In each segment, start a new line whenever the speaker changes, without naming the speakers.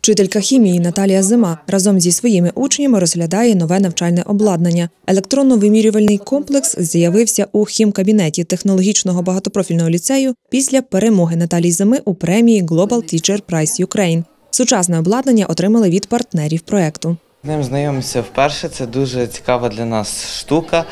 Вчителька хімії Наталія Зима разом зі своїми учнями розглядає нове навчальне обладнання. Електронно-вимірювальний комплекс з'явився у хімкабінеті технологічного багатопрофільного ліцею після перемоги Наталії Зими у премії Global Teacher Prize Ukraine. Сучасне обладнання отримали від партнерів проекту.
Ним знайомимося вперше, це дуже цікава для нас штука.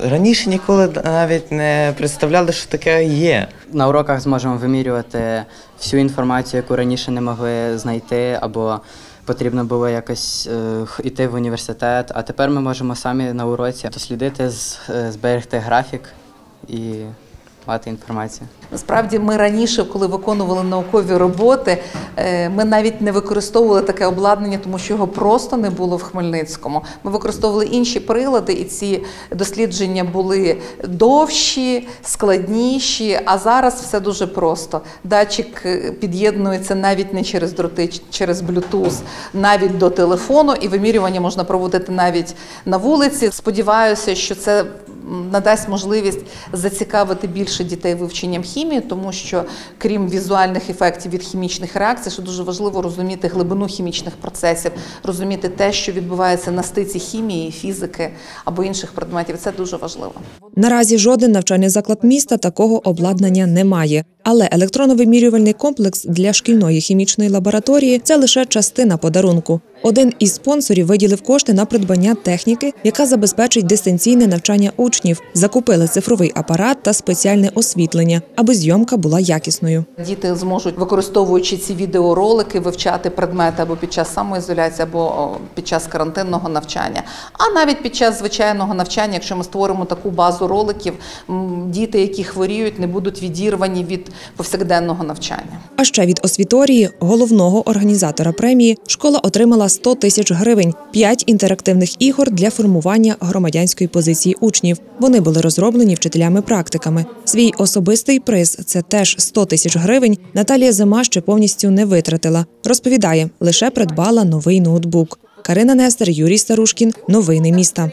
Раніше ніколи навіть не представляли, що таке є.
На уроках зможемо вимірювати всю інформацію, яку раніше не могли знайти, або потрібно було якось е, йти в університет. А тепер ми можемо самі на уроці дослідити, е, зберегти графік і мати інформацію.
Насправді, ми раніше, коли виконували наукові роботи, е, ми навіть не використовували таке обладнання, тому що його просто не було в Хмельницькому. Ми використовували інші прилади, і ці дослідження були довші, складніші. А зараз все дуже просто. Датчик е, під'єднується навіть не через дроти, через Bluetooth, навіть до телефону, і вимірювання можна проводити навіть на вулиці. Сподіваюся, що це надасть можливість зацікавити більше дітей вивченням хімії, тому що крім візуальних ефектів від хімічних реакцій, що дуже важливо розуміти глибину хімічних процесів, розуміти те, що відбувається на стиці хімії, фізики або інших предметів. Це дуже важливо.
Наразі жоден навчальний заклад міста такого обладнання не має. Але електронно-вимірювальний комплекс для шкільної хімічної лабораторії це лише частина подарунку. Один із спонсорів виділив кошти на придбання техніки, яка забезпечить дистанційне навчання учнів. Закупили цифровий апарат та спеціальне освітлення, аби зйомка була якісною.
Діти зможуть, використовуючи ці відеоролики, вивчати предмети або під час самоізоляції, або під час карантинного навчання. А навіть під час звичайного навчання, якщо ми створимо таку базу роликів, діти, які хворіють, не будуть відірвані від повсякденного навчання.
А ще від освіторії, головного організатора премії, школа отримала 100 тисяч гривень, п'ять інтерактивних ігор для формування громадянської позиції учнів. Вони були розроблені вчителями-практиками. Свій особистий приз це теж 100 тисяч гривень. Наталія Зима ще повністю не витратила. Розповідає, лише придбала новий ноутбук. Карина Нестер, Юрій Старушкін. Новини міста.